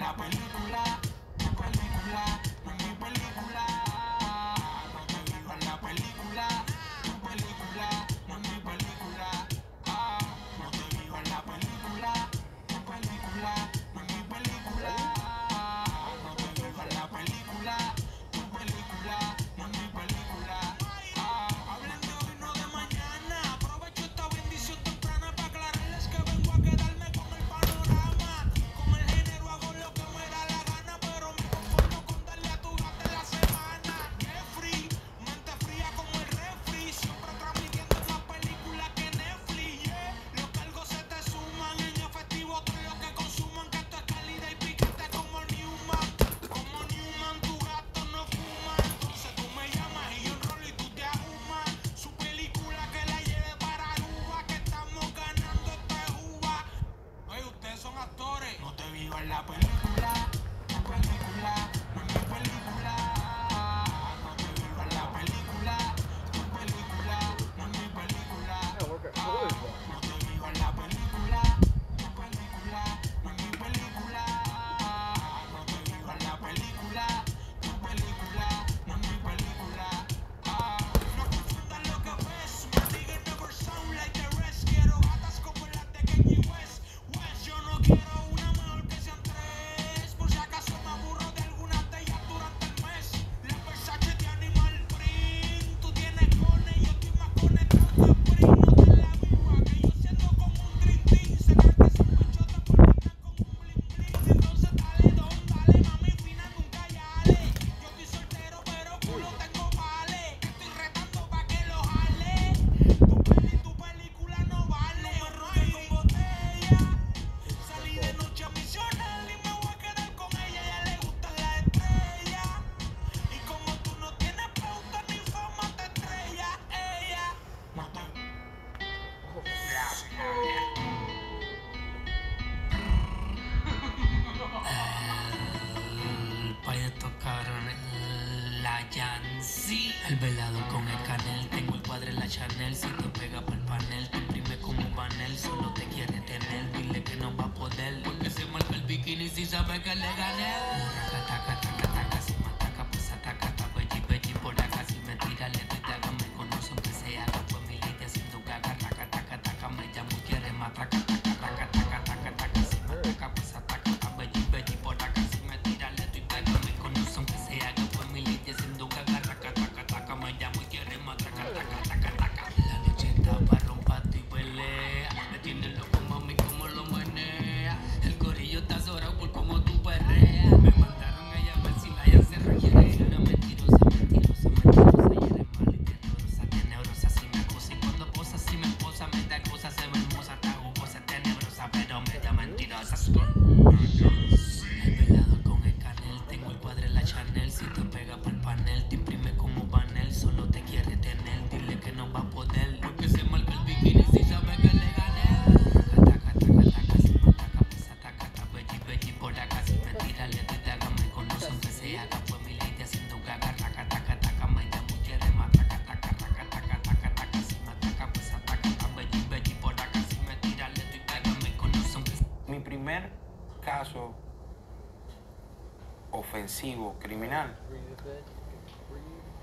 la película, la película. happen. El velado con el canel, tengo el cuadro en la Chanel, si te pega por el panel, te imprime como un panel, solo te quiere tener, dile que no va a poder, porque se marca el bikini si sabe que le gané. Mi primer caso ofensivo, criminal,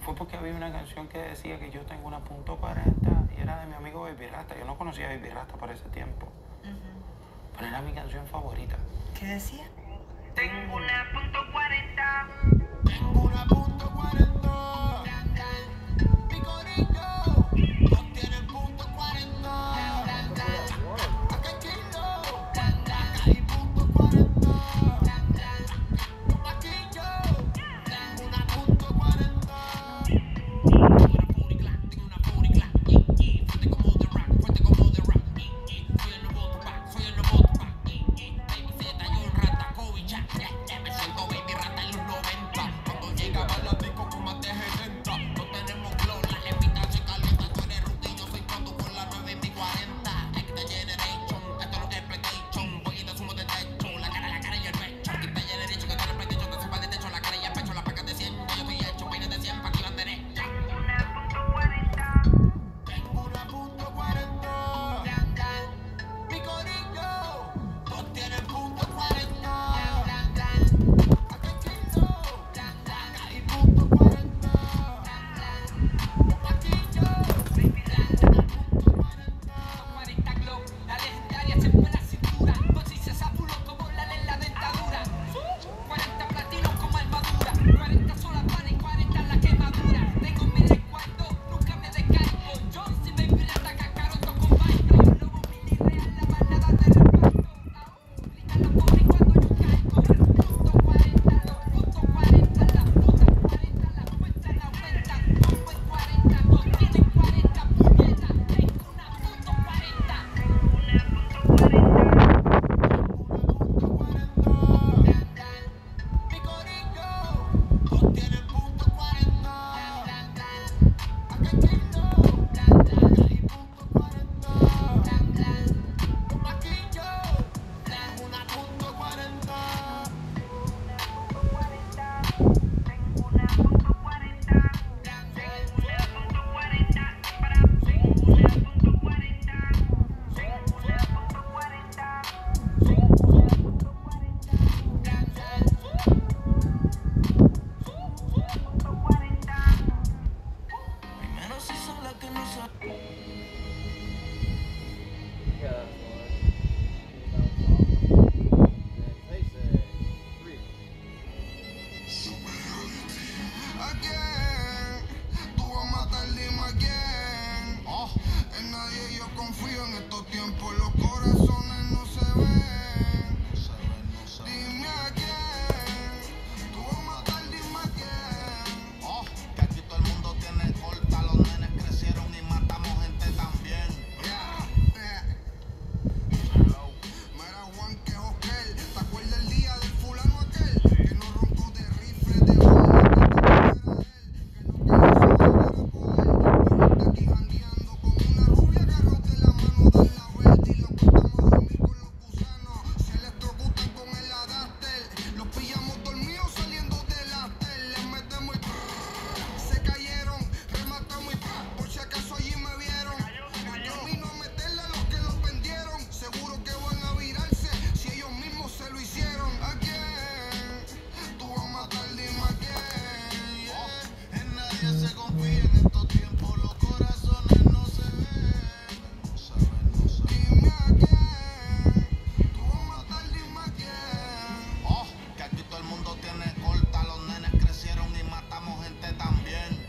fue porque había una canción que decía que yo tengo una punto 40 y era de mi amigo Baby Rasta. Yo no conocía a Baby Rasta para ese tiempo. Pero era mi canción favorita. ¿Qué decía? Tengo una punto Yeah. confío en estos tiempos, los corazones. Oh, que aquí todo el mundo tiene corta, los nenes crecieron y matamos gente también.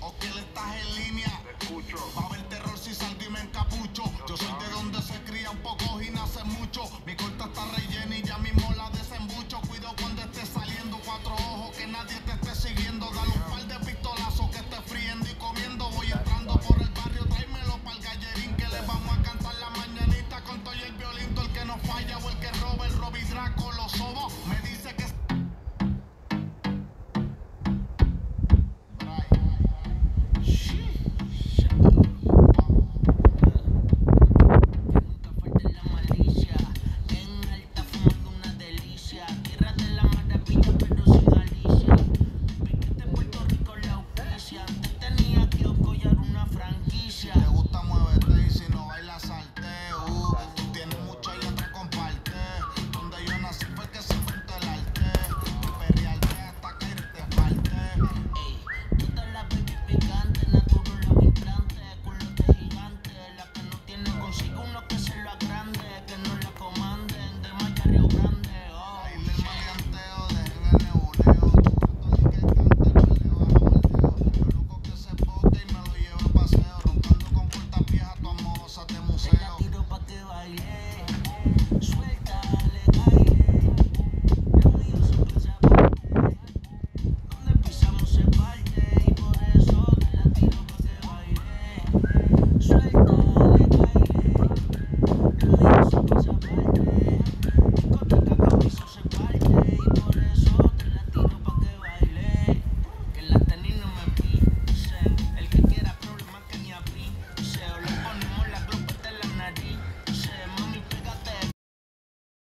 O que él estás en línea, te. Va a haber terror si saldimen capucho. Yo soy de donde se crían pocos y nacen muchos